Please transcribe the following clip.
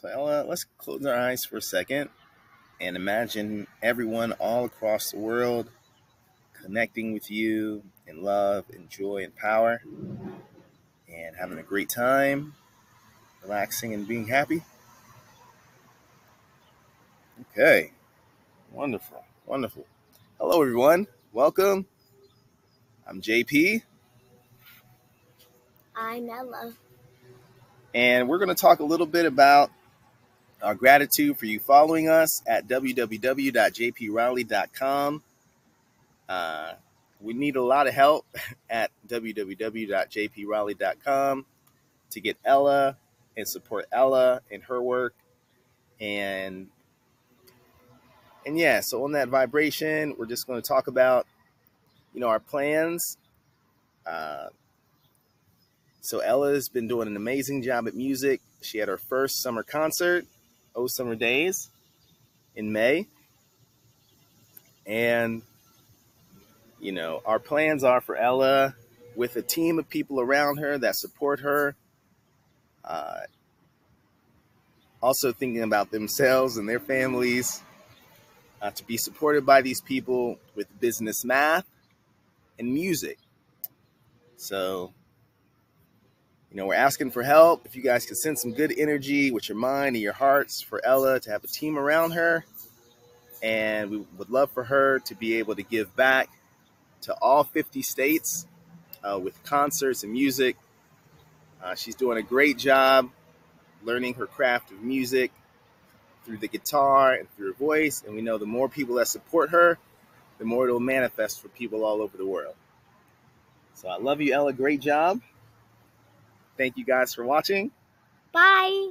So, Ella, let's close our eyes for a second and imagine everyone all across the world connecting with you in love and joy and power and having a great time, relaxing and being happy. Okay, wonderful, wonderful. Hello, everyone. Welcome. I'm JP. I'm Ella. And we're going to talk a little bit about our gratitude for you following us at www.jprowley.com. Uh, we need a lot of help at www.jprowley.com to get Ella and support Ella in her work. And and yeah, so on that vibration, we're just going to talk about, you know, our plans. Uh, so Ella's been doing an amazing job at music. She had her first summer concert, Oh Summer Days, in May. And, you know, our plans are for Ella with a team of people around her that support her. Uh, also thinking about themselves and their families uh, to be supported by these people with business math and music. So, you know, we're asking for help. If you guys could send some good energy with your mind and your hearts for Ella to have a team around her. And we would love for her to be able to give back to all 50 states uh, with concerts and music. Uh, she's doing a great job learning her craft of music through the guitar and through her voice. And we know the more people that support her, the more it'll manifest for people all over the world. So I love you, Ella. Great job. Thank you guys for watching. Bye.